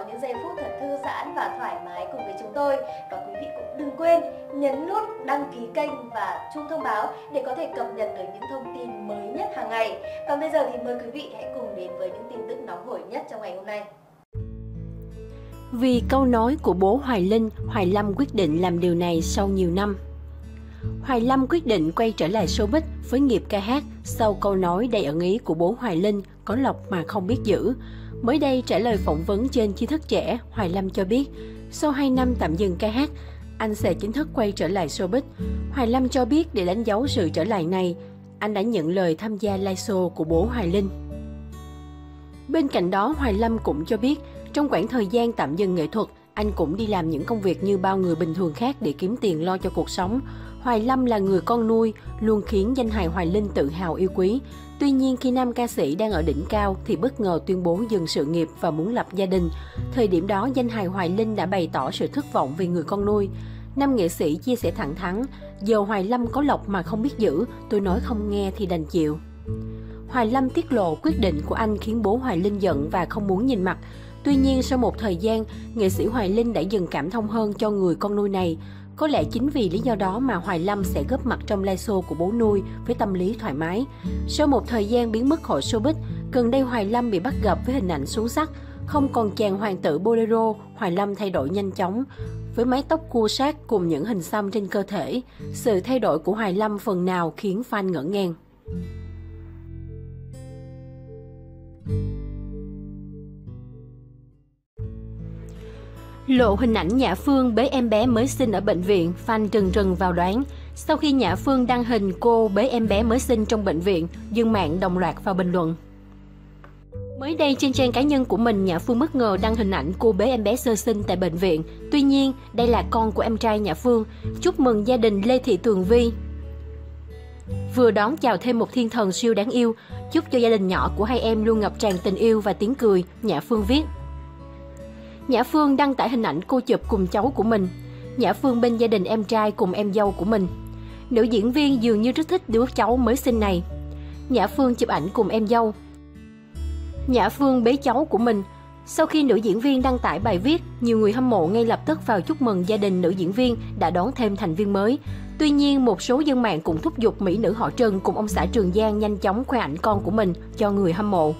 có những giây phút thật thư giãn và thoải mái cùng với chúng tôi. Và quý vị cũng đừng quên nhấn nút đăng ký kênh và chuông thông báo để có thể cập nhật được những thông tin mới nhất hàng ngày. Còn bây giờ thì mời quý vị hãy cùng đến với những tin tức nóng hổi nhất trong ngày hôm nay. Vì câu nói của bố Hoài Linh, Hoài Lâm quyết định làm điều này sau nhiều năm. Hoài Lâm quyết định quay trở lại showbiz với nghiệp ca hát sau câu nói đầy ẩn ý của bố Hoài Linh có lộc mà không biết giữ. Mới đây trả lời phỏng vấn trên Chi thức trẻ, Hoài Lâm cho biết, sau 2 năm tạm dừng ca hát, anh sẽ chính thức quay trở lại showbiz. Hoài Lâm cho biết để đánh dấu sự trở lại này, anh đã nhận lời tham gia live show của bố Hoài Linh. Bên cạnh đó, Hoài Lâm cũng cho biết, trong khoảng thời gian tạm dừng nghệ thuật, anh cũng đi làm những công việc như bao người bình thường khác để kiếm tiền lo cho cuộc sống. Hoài Lâm là người con nuôi, luôn khiến danh hài Hoài Linh tự hào yêu quý. Tuy nhiên khi nam ca sĩ đang ở đỉnh cao thì bất ngờ tuyên bố dừng sự nghiệp và muốn lập gia đình. Thời điểm đó, danh hài Hoài Linh đã bày tỏ sự thất vọng về người con nuôi. Nam nghệ sĩ chia sẻ thẳng thắn, giờ Hoài Lâm có lộc mà không biết giữ, tôi nói không nghe thì đành chịu. Hoài Lâm tiết lộ quyết định của anh khiến bố Hoài Linh giận và không muốn nhìn mặt. Tuy nhiên, sau một thời gian, nghệ sĩ Hoài Linh đã dần cảm thông hơn cho người con nuôi này. Có lẽ chính vì lý do đó mà Hoài Lâm sẽ góp mặt trong live show của bố nuôi với tâm lý thoải mái. Sau một thời gian biến mất khỏi showbiz, gần đây Hoài Lâm bị bắt gặp với hình ảnh xuống sắc. Không còn chàng hoàng tử bolero, Hoài Lâm thay đổi nhanh chóng. Với mái tóc cua sát cùng những hình xăm trên cơ thể, sự thay đổi của Hoài Lâm phần nào khiến fan ngỡ ngàng. Lộ hình ảnh Nhã Phương bế em bé mới sinh ở bệnh viện, fan trừng trừng vào đoán. Sau khi Nhã Phương đăng hình cô bế em bé mới sinh trong bệnh viện, dân mạng đồng loạt vào bình luận. Mới đây trên trang cá nhân của mình, Nhã Phương bất ngờ đăng hình ảnh cô bế em bé sơ sinh tại bệnh viện. Tuy nhiên, đây là con của em trai Nhã Phương. Chúc mừng gia đình Lê Thị Tường Vi. Vừa đón chào thêm một thiên thần siêu đáng yêu. Chúc cho gia đình nhỏ của hai em luôn ngập tràn tình yêu và tiếng cười, Nhã Phương viết. Nhã Phương đăng tải hình ảnh cô chụp cùng cháu của mình. Nhã Phương bên gia đình em trai cùng em dâu của mình. Nữ diễn viên dường như rất thích đứa cháu mới sinh này. Nhã Phương chụp ảnh cùng em dâu. Nhã Phương bế cháu của mình. Sau khi nữ diễn viên đăng tải bài viết, nhiều người hâm mộ ngay lập tức vào chúc mừng gia đình nữ diễn viên đã đón thêm thành viên mới. Tuy nhiên, một số dân mạng cũng thúc giục mỹ nữ họ Trần cùng ông xã Trường Giang nhanh chóng khoe ảnh con của mình cho người hâm mộ.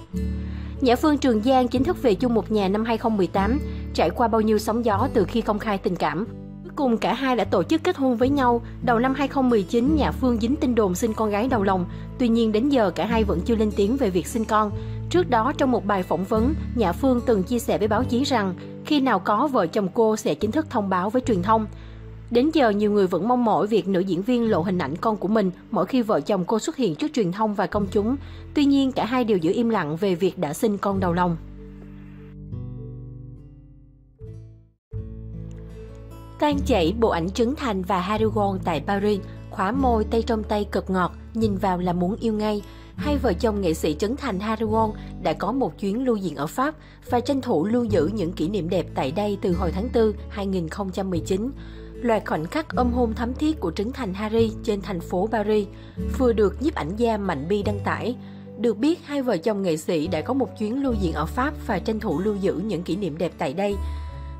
Nhã Phương Trường Giang chính thức về chung một nhà năm 2018, trải qua bao nhiêu sóng gió từ khi công khai tình cảm. Cuối cùng cả hai đã tổ chức kết hôn với nhau. Đầu năm 2019, nhà Phương dính tin đồn sinh con gái đầu lòng. Tuy nhiên đến giờ cả hai vẫn chưa lên tiếng về việc sinh con. Trước đó trong một bài phỏng vấn, nhà Phương từng chia sẻ với báo chí rằng khi nào có vợ chồng cô sẽ chính thức thông báo với truyền thông. Đến giờ nhiều người vẫn mong mỏi việc nữ diễn viên lộ hình ảnh con của mình mỗi khi vợ chồng cô xuất hiện trước truyền thông và công chúng. Tuy nhiên cả hai đều giữ im lặng về việc đã sinh con đầu lòng. Tan chảy bộ ảnh Trấn Thành và Harugon tại Paris, khóa môi tay trong tay cực ngọt, nhìn vào là muốn yêu ngay. Hai vợ chồng nghệ sĩ Trấn Thành Harugon đã có một chuyến lưu diễn ở Pháp và tranh thủ lưu giữ những kỷ niệm đẹp tại đây từ hồi tháng 4 2019 loạt khoảnh khắc ôm hôn thắm thiết của Trấn Thành Harry trên thành phố Paris vừa được nhiếp ảnh gia Mạnh Bi đăng tải. Được biết, hai vợ chồng nghệ sĩ đã có một chuyến lưu diễn ở Pháp và tranh thủ lưu giữ những kỷ niệm đẹp tại đây.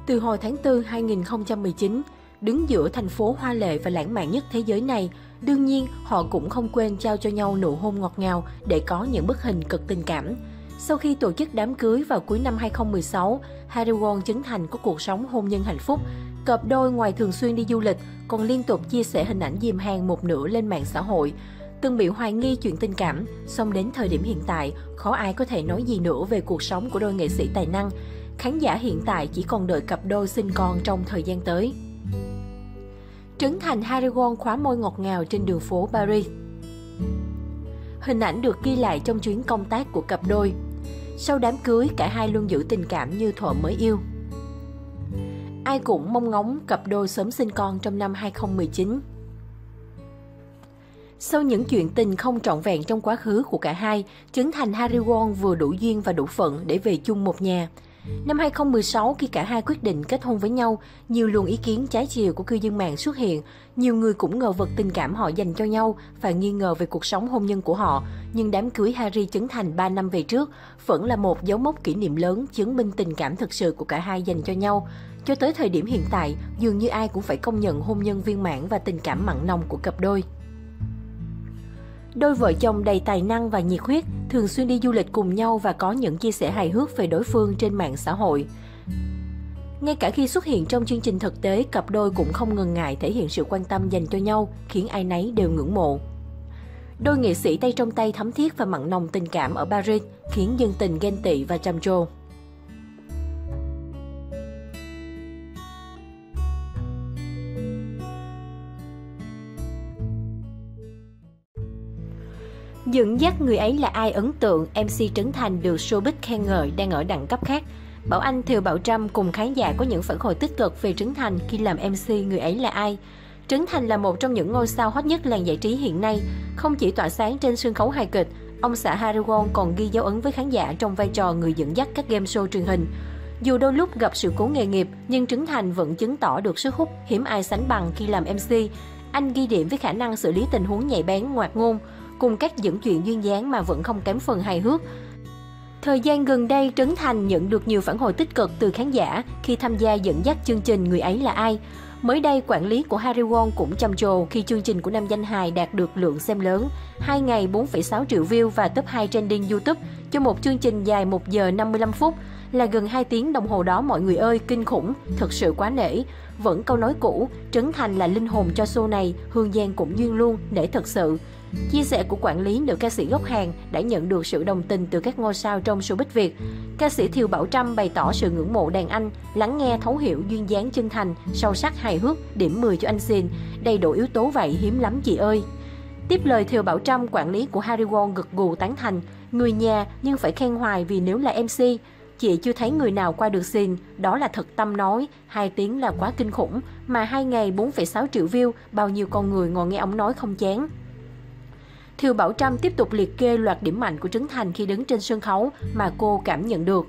Từ hồi tháng 4 2019, đứng giữa thành phố hoa lệ và lãng mạn nhất thế giới này, đương nhiên họ cũng không quên trao cho nhau nụ hôn ngọt ngào để có những bức hình cực tình cảm. Sau khi tổ chức đám cưới vào cuối năm 2016, Harry Won chứng Thành có cuộc sống hôn nhân hạnh phúc. Cặp đôi ngoài thường xuyên đi du lịch, còn liên tục chia sẻ hình ảnh dìm hàng một nửa lên mạng xã hội. Từng bị hoài nghi chuyện tình cảm, song đến thời điểm hiện tại, khó ai có thể nói gì nữa về cuộc sống của đôi nghệ sĩ tài năng. Khán giả hiện tại chỉ còn đợi cặp đôi sinh con trong thời gian tới. Trấn Thành Harry Won khóa môi ngọt ngào trên đường phố Paris. Hình ảnh được ghi lại trong chuyến công tác của cặp đôi. Sau đám cưới, cả hai luôn giữ tình cảm như thuở mới yêu. Ai cũng mong ngóng cặp đôi sớm sinh con trong năm 2019. Sau những chuyện tình không trọn vẹn trong quá khứ của cả hai, Trấn Thành Harry Won vừa đủ duyên và đủ phận để về chung một nhà. Năm 2016, khi cả hai quyết định kết hôn với nhau, nhiều luồng ý kiến trái chiều của cư dân mạng xuất hiện. Nhiều người cũng ngờ vực tình cảm họ dành cho nhau và nghi ngờ về cuộc sống hôn nhân của họ. Nhưng đám cưới Harry Trấn Thành 3 năm về trước vẫn là một dấu mốc kỷ niệm lớn chứng minh tình cảm thực sự của cả hai dành cho nhau. Cho tới thời điểm hiện tại, dường như ai cũng phải công nhận hôn nhân viên mãn và tình cảm mặn nồng của cặp đôi. Đôi vợ chồng đầy tài năng và nhiệt huyết, thường xuyên đi du lịch cùng nhau và có những chia sẻ hài hước về đối phương trên mạng xã hội. Ngay cả khi xuất hiện trong chương trình thực tế, cặp đôi cũng không ngần ngại thể hiện sự quan tâm dành cho nhau, khiến ai nấy đều ngưỡng mộ. Đôi nghệ sĩ tay trong tay thấm thiết và mặn nồng tình cảm ở Paris khiến dân tình ghen tị và trầm trồ. Dẫn dắt người ấy là ai ấn tượng, MC Trấn Thành được showbiz khen ngợi đang ở đẳng cấp khác. Bảo Anh, Thiều Bảo Trâm cùng khán giả có những phản hồi tích cực về Trấn Thành khi làm MC người ấy là ai. Trấn Thành là một trong những ngôi sao hot nhất làng giải trí hiện nay, không chỉ tỏa sáng trên sân khấu hài kịch, ông xã Harry Won còn ghi dấu ấn với khán giả trong vai trò người dẫn dắt các game show truyền hình. Dù đôi lúc gặp sự cố nghề nghiệp, nhưng Trấn Thành vẫn chứng tỏ được sức hút hiếm ai sánh bằng khi làm MC. Anh ghi điểm với khả năng xử lý tình huống nhạy bén, ngoạt ngôn, cùng cách dẫn chuyện duyên dáng mà vẫn không kém phần hài hước. Thời gian gần đây, Trấn Thành nhận được nhiều phản hồi tích cực từ khán giả khi tham gia dẫn dắt chương trình Người ấy là ai. Mới đây, quản lý của Harry Won cũng trầm trồ khi chương trình của nam danh hài đạt được lượng xem lớn, 2 ngày 4,6 triệu view và top 2 trending YouTube cho một chương trình dài 1 giờ 55 phút là gần 2 tiếng đồng hồ đó mọi người ơi, kinh khủng, thật sự quá nể. Vẫn câu nói cũ, Trấn Thành là linh hồn cho show này, Hương Giang cũng duyên luôn, nể thật sự. Chia sẻ của quản lý nữ ca sĩ gốc Hàn đã nhận được sự đồng tình từ các ngôi sao trong showbiz Việt. Ca sĩ Thiều Bảo Trâm bày tỏ sự ngưỡng mộ đàn anh, lắng nghe thấu hiểu duyên dáng chân thành, sâu sắc hài hước, điểm 10 cho anh xin. Đầy đủ yếu tố vậy hiếm lắm chị ơi. Tiếp lời Thiều Bảo Trâm, quản lý của Harry Won gật gù tán thành, người nhà nhưng phải khen hoài vì nếu là MC, chị chưa thấy người nào qua được xin, đó là thật tâm nói, hai tiếng là quá kinh khủng, mà hai ngày 4,6 triệu view, bao nhiêu con người ngồi nghe ông nói không chán. Thiều Bảo Trâm tiếp tục liệt kê loạt điểm mạnh của Trấn Thành khi đứng trên sân khấu mà cô cảm nhận được.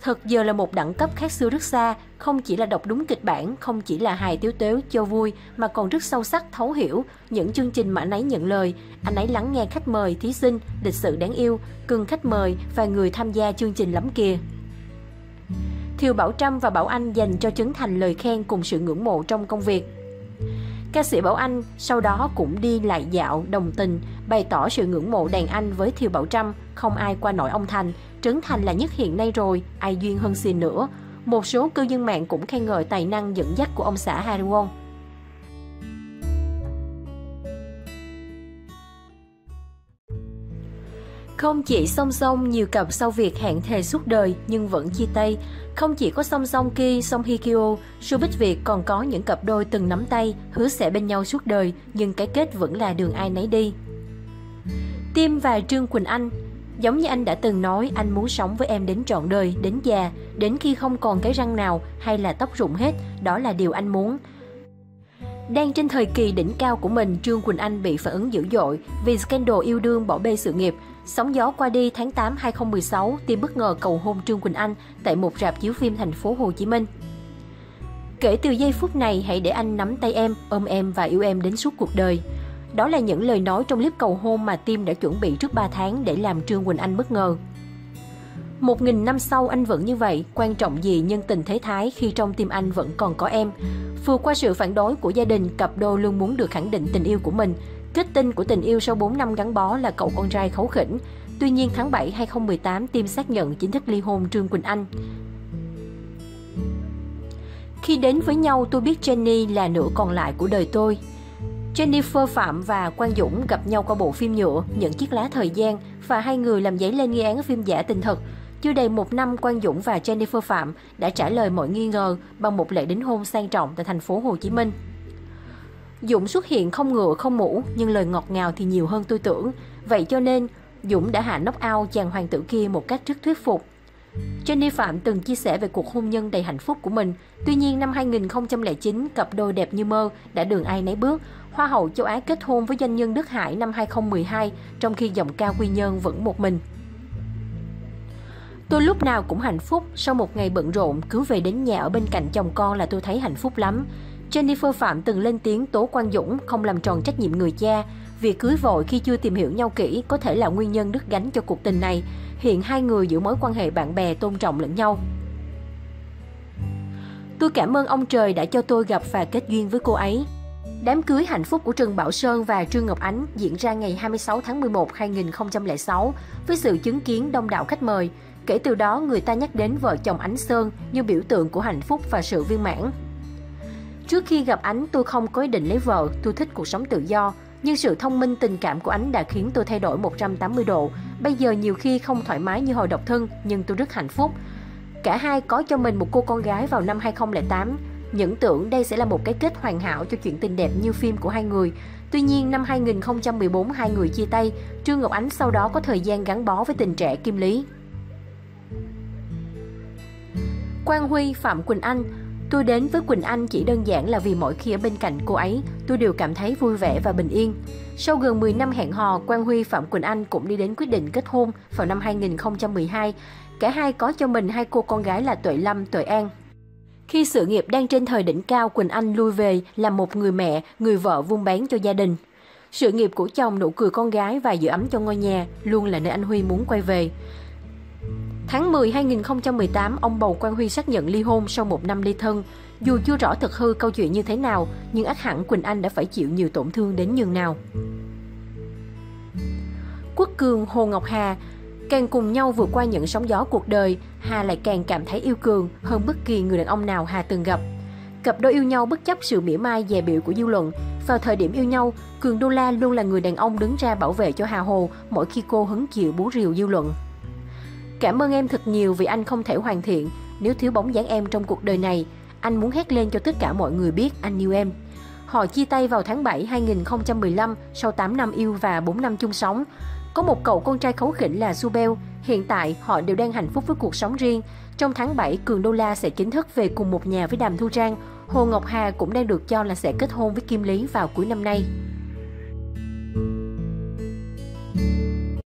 Thật giờ là một đẳng cấp khác xưa rất xa, không chỉ là đọc đúng kịch bản, không chỉ là hài tiếu tếu, cho vui, mà còn rất sâu sắc, thấu hiểu những chương trình mà anh ấy nhận lời. Anh ấy lắng nghe khách mời, thí sinh, lịch sự đáng yêu, cưng khách mời và người tham gia chương trình lắm kìa. Thiều Bảo Trâm và Bảo Anh dành cho Trấn Thành lời khen cùng sự ngưỡng mộ trong công việc. Ca sĩ Bảo Anh sau đó cũng đi lại dạo đồng tình, bày tỏ sự ngưỡng mộ đàn anh với Thiều Bảo Trâm, không ai qua nổi ông Thành, Trấn Thành là nhất hiện nay rồi, ai duyên hơn xin nữa. Một số cư dân mạng cũng khen ngợi tài năng dẫn dắt của ông xã Harry Won. Không chỉ song song nhiều cặp sau việc hẹn thề suốt đời nhưng vẫn chia tay. Không chỉ có song song Ki, song Hikyo, showbiz Việt còn có những cặp đôi từng nắm tay, hứa sẽ bên nhau suốt đời, nhưng cái kết vẫn là đường ai nấy đi. Tim và Trương Quỳnh Anh Giống như anh đã từng nói, anh muốn sống với em đến trọn đời, đến già, đến khi không còn cái răng nào hay là tóc rụng hết, đó là điều anh muốn. Đang trên thời kỳ đỉnh cao của mình, Trương Quỳnh Anh bị phản ứng dữ dội vì scandal yêu đương bỏ bê sự nghiệp. Sóng gió qua đi tháng 8 2016, Tim bất ngờ cầu hôn Trương Quỳnh Anh tại một rạp chiếu phim thành phố Hồ Chí Minh. Kể từ giây phút này, hãy để anh nắm tay em, ôm em và yêu em đến suốt cuộc đời. Đó là những lời nói trong clip cầu hôn mà Tim đã chuẩn bị trước 3 tháng để làm Trương Quỳnh Anh bất ngờ. Một nghìn năm sau anh vẫn như vậy, quan trọng gì nhân tình thế thái khi trong tim anh vẫn còn có em. Vượt qua sự phản đối của gia đình, cặp đôi luôn muốn được khẳng định tình yêu của mình. Kết tinh của tình yêu sau 4 năm gắn bó là cậu con trai khấu khỉnh. Tuy nhiên tháng 7 2018, Tim xác nhận chính thức ly hôn Trương Quỳnh Anh. Khi đến với nhau, tôi biết Jenny là nửa còn lại của đời tôi. Jennifer Phạm và Quang Dũng gặp nhau qua bộ phim nhựa Những chiếc lá thời gian và hai người làm giấy lên nghi án phim giả tình thật. Chưa đầy một năm, Quang Dũng và Jennifer Phạm đã trả lời mọi nghi ngờ bằng một lễ đính hôn sang trọng tại thành phố Hồ Chí Minh. Dũng xuất hiện không ngựa không mũ, nhưng lời ngọt ngào thì nhiều hơn tôi tưởng. Vậy cho nên, Dũng đã hạ nóc ao chàng hoàng tử kia một cách rất thuyết phục. Jenny Phạm từng chia sẻ về cuộc hôn nhân đầy hạnh phúc của mình. Tuy nhiên năm 2009, cặp đôi đẹp như mơ đã đường ai nấy bước. Hoa hậu châu Á kết hôn với doanh nhân Đức Hải năm 2012, trong khi giọng ca Quy Nhơn vẫn một mình. Tôi lúc nào cũng hạnh phúc, sau một ngày bận rộn, cứ về đến nhà ở bên cạnh chồng con là tôi thấy hạnh phúc lắm. Jennifer Phạm từng lên tiếng tố Quang Dũng không làm tròn trách nhiệm người cha. Việc cưới vội khi chưa tìm hiểu nhau kỹ có thể là nguyên nhân đứt gánh cho cuộc tình này. Hiện hai người giữ mối quan hệ bạn bè tôn trọng lẫn nhau. Tôi cảm ơn ông trời đã cho tôi gặp và kết duyên với cô ấy. Đám cưới hạnh phúc của Trần Bảo Sơn và Trương Ngọc Ánh diễn ra ngày 26 tháng 11 2006 với sự chứng kiến đông đảo khách mời. Kể từ đó, người ta nhắc đến vợ chồng Ánh Sơn như biểu tượng của hạnh phúc và sự viên mãn. Trước khi gặp Ánh, tôi không có ý định lấy vợ, tôi thích cuộc sống tự do. Nhưng sự thông minh tình cảm của Ánh đã khiến tôi thay đổi 180 độ. Bây giờ nhiều khi không thoải mái như hồi độc thân, nhưng tôi rất hạnh phúc. Cả hai có cho mình một cô con gái vào năm 2008. Những tưởng đây sẽ là một cái kết hoàn hảo cho chuyện tình đẹp như phim của hai người. Tuy nhiên, năm 2014 hai người chia tay, Trương Ngọc Ánh sau đó có thời gian gắn bó với tình trẻ Kim Lý. Quang Huy, Phạm Quỳnh Anh Tôi đến với Quỳnh Anh chỉ đơn giản là vì mỗi khi ở bên cạnh cô ấy, tôi đều cảm thấy vui vẻ và bình yên. Sau gần 10 năm hẹn hò, Quang Huy Phạm Quỳnh Anh cũng đi đến quyết định kết hôn vào năm 2012. Cả hai có cho mình hai cô con gái là Tuệ Lâm, Tuệ An. Khi sự nghiệp đang trên thời đỉnh cao, Quỳnh Anh lui về làm một người mẹ, người vợ vun bán cho gia đình. Sự nghiệp của chồng, nụ cười con gái và giữ ấm cho ngôi nhà luôn là nơi anh Huy muốn quay về. Tháng 10 2018, ông bầu Quang Huy xác nhận ly hôn sau một năm ly thân. Dù chưa rõ thực hư câu chuyện như thế nào, nhưng ác hẳn Quỳnh Anh đã phải chịu nhiều tổn thương đến nhường nào. Quốc Cường, Hồ Ngọc Hà Càng cùng nhau vượt qua những sóng gió cuộc đời, Hà lại càng cảm thấy yêu Cường hơn bất kỳ người đàn ông nào Hà từng gặp. Cặp đôi yêu nhau bất chấp sự mỉa mai dè biểu của dư luận. Vào thời điểm yêu nhau, Cường Đô La luôn là người đàn ông đứng ra bảo vệ cho Hà Hồ mỗi khi cô hứng chịu bú rìu dư luận. Cảm ơn em thật nhiều vì anh không thể hoàn thiện. Nếu thiếu bóng dáng em trong cuộc đời này, anh muốn hét lên cho tất cả mọi người biết anh yêu em. Họ chia tay vào tháng 7 2015 sau 8 năm yêu và 4 năm chung sống. Có một cậu con trai khấu khỉnh là Subel. Hiện tại, họ đều đang hạnh phúc với cuộc sống riêng. Trong tháng 7, Cường Đô La sẽ chính thức về cùng một nhà với Đàm Thu Trang. Hồ Ngọc Hà cũng đang được cho là sẽ kết hôn với Kim Lý vào cuối năm nay.